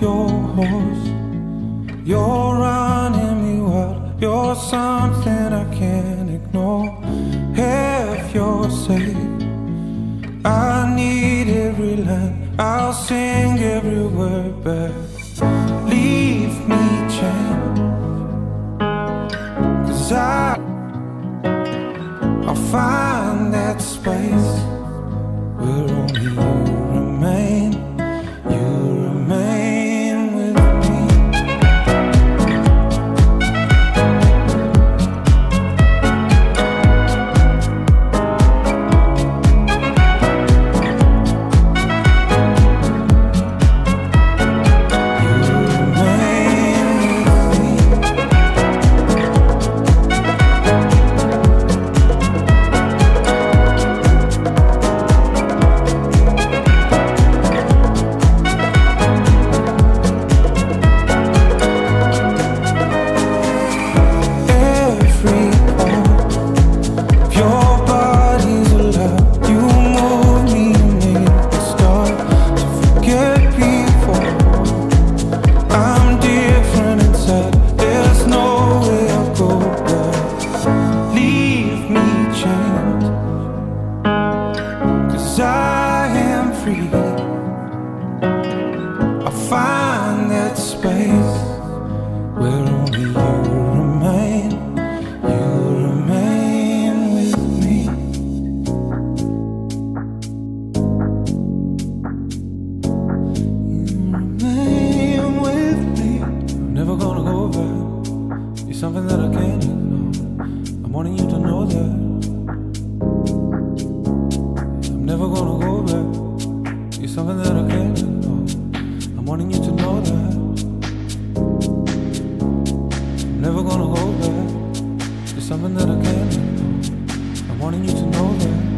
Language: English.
your horse. You're running me wild. You're something I can't ignore. If you're safe, I need every line. I'll sing every word back. Leave me chained. Cause I, I'll find that space free. I find that space where only you remain. You remain with me. You remain with me. I'm never gonna go back. You're something that I can't ignore. I'm wanting you to know that. Something that I can't ignore. I'm wanting you to know that. I'm never gonna go back. You're something that I can't ignore. I'm wanting you to know that.